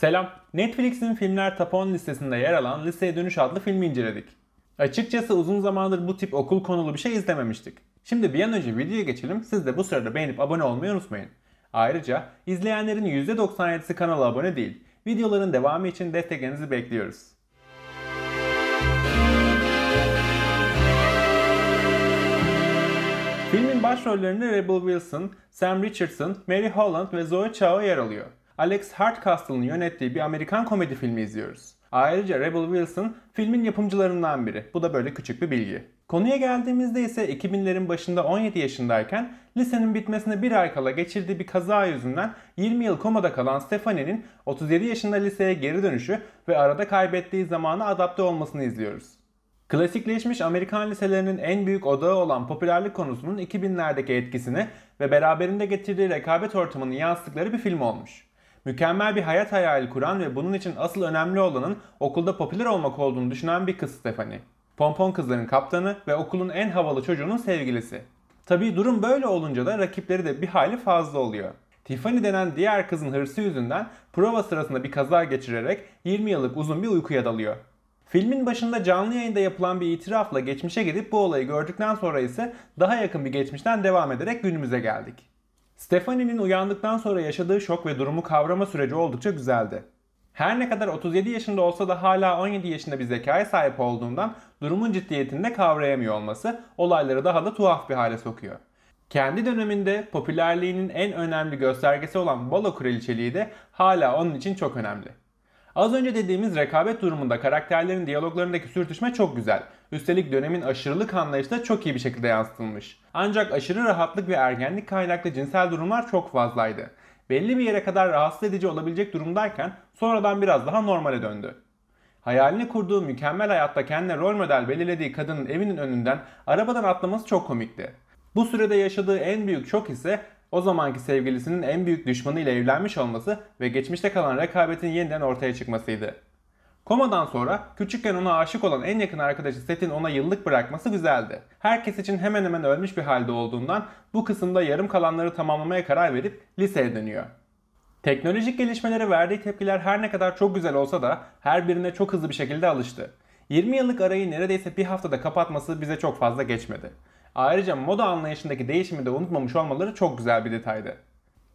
Selam. Netflix'in filmler top 10 listesinde yer alan Liseye Dönüş adlı filmi inceledik. Açıkçası uzun zamandır bu tip okul konulu bir şey izlememiştik. Şimdi bir an önce videoya geçelim. Siz de bu sırada beğenip abone olmayı unutmayın. Ayrıca izleyenlerin %97'si kanala abone değil. Videoların devamı için desteklerinizi bekliyoruz. Filmin başrollerinde Rebel Wilson, Sam Richardson, Mary Holland ve Zoe Chao yer alıyor. Alex Hardcastle'ın yönettiği bir Amerikan komedi filmi izliyoruz. Ayrıca Rebel Wilson filmin yapımcılarından biri. Bu da böyle küçük bir bilgi. Konuya geldiğimizde ise 2000'lerin başında 17 yaşındayken lisenin bitmesine bir ay kala geçirdiği bir kaza yüzünden 20 yıl komada kalan Stephanie'nin 37 yaşında liseye geri dönüşü ve arada kaybettiği zamana adapte olmasını izliyoruz. Klasikleşmiş Amerikan liselerinin en büyük odağı olan popülerlik konusunun 2000'lerdeki etkisini ve beraberinde getirdiği rekabet ortamını yansıttıkları bir film olmuş. Mükemmel bir hayat hayali kuran ve bunun için asıl önemli olanın okulda popüler olmak olduğunu düşünen bir kız Stephanie. Pompon kızların kaptanı ve okulun en havalı çocuğunun sevgilisi. Tabii durum böyle olunca da rakipleri de bir hayli fazla oluyor. Tiffany denen diğer kızın hırsı yüzünden prova sırasında bir kaza geçirerek 20 yıllık uzun bir uykuya dalıyor. Filmin başında canlı yayında yapılan bir itirafla geçmişe gidip bu olayı gördükten sonra ise daha yakın bir geçmişten devam ederek günümüze geldik. Stephanie'nin uyandıktan sonra yaşadığı şok ve durumu kavrama süreci oldukça güzeldi. Her ne kadar 37 yaşında olsa da hala 17 yaşında bir zekaya sahip olduğundan durumun ciddiyetini de kavrayamıyor olması olayları daha da tuhaf bir hale sokuyor. Kendi döneminde popülerliğinin en önemli göstergesi olan balo kraliçeliği de hala onun için çok önemli. Az önce dediğimiz rekabet durumunda karakterlerin diyaloglarındaki sürtüşme çok güzel. Üstelik dönemin aşırılık anlayışı da çok iyi bir şekilde yansıtılmış. Ancak aşırı rahatlık ve ergenlik kaynaklı cinsel durumlar çok fazlaydı. Belli bir yere kadar rahatsız edici olabilecek durumdayken sonradan biraz daha normale döndü. Hayalini kurduğu mükemmel hayatta kendine rol model belirlediği kadının evinin önünden arabadan atlaması çok komikti. Bu sürede yaşadığı en büyük şok ise o zamanki sevgilisinin en büyük düşmanı ile evlenmiş olması ve geçmişte kalan rekabetin yeniden ortaya çıkmasıydı. Komadan sonra küçükken ona aşık olan en yakın arkadaşı Seth'in ona yıllık bırakması güzeldi. Herkes için hemen hemen ölmüş bir halde olduğundan bu kısımda yarım kalanları tamamlamaya karar verip liseye dönüyor. Teknolojik gelişmelere verdiği tepkiler her ne kadar çok güzel olsa da her birine çok hızlı bir şekilde alıştı. 20 yıllık arayı neredeyse bir haftada kapatması bize çok fazla geçmedi. Ayrıca moda anlayışındaki değişimi de unutmamış olmaları çok güzel bir detaydı.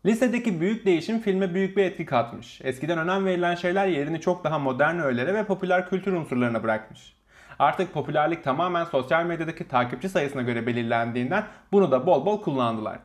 Lisedeki büyük değişim filme büyük bir etki katmış. Eskiden önem verilen şeyler yerini çok daha modern öğelere ve popüler kültür unsurlarına bırakmış. Artık popülerlik tamamen sosyal medyadaki takipçi sayısına göre belirlendiğinden bunu da bol bol kullandılar.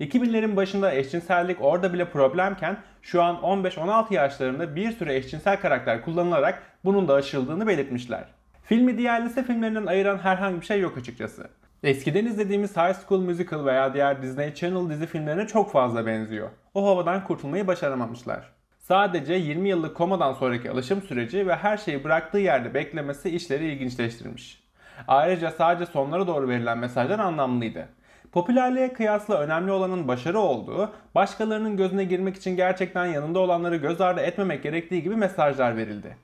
2000'lerin başında eşcinsellik orada bile problemken şu an 15-16 yaşlarında bir sürü eşcinsel karakter kullanılarak bunun da aşıldığını belirtmişler. Filmi diğer lise filmlerinden ayıran herhangi bir şey yok açıkçası. Eskiden izlediğimiz High School Musical veya diğer Disney Channel dizi filmlerine çok fazla benziyor. O havadan kurtulmayı başaramamışlar. Sadece 20 yıllık komadan sonraki alışım süreci ve her şeyi bıraktığı yerde beklemesi işleri ilginçleştirmiş. Ayrıca sadece sonlara doğru verilen mesajlar anlamlıydı. Popülerliğe kıyasla önemli olanın başarı olduğu, başkalarının gözüne girmek için gerçekten yanında olanları göz ardı etmemek gerektiği gibi mesajlar verildi.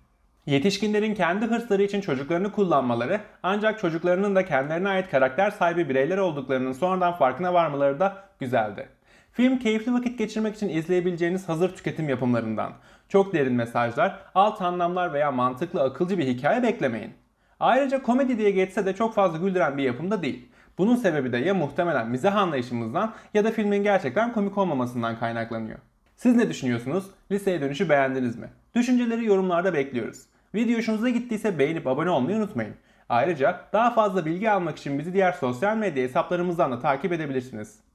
Yetişkinlerin kendi hırsları için çocuklarını kullanmaları ancak çocuklarının da kendilerine ait karakter sahibi bireyler olduklarının sonradan farkına varmaları da güzeldi. Film keyifli vakit geçirmek için izleyebileceğiniz hazır tüketim yapımlarından. Çok derin mesajlar, alt anlamlar veya mantıklı akılcı bir hikaye beklemeyin. Ayrıca komedi diye geçse de çok fazla güldüren bir yapımda değil. Bunun sebebi de ya muhtemelen mizah anlayışımızdan ya da filmin gerçekten komik olmamasından kaynaklanıyor. Siz ne düşünüyorsunuz? Liseye dönüşü beğendiniz mi? Düşünceleri yorumlarda bekliyoruz. Video hoşunuza gittiyse beğenip abone olmayı unutmayın. Ayrıca daha fazla bilgi almak için bizi diğer sosyal medya hesaplarımızdan da takip edebilirsiniz.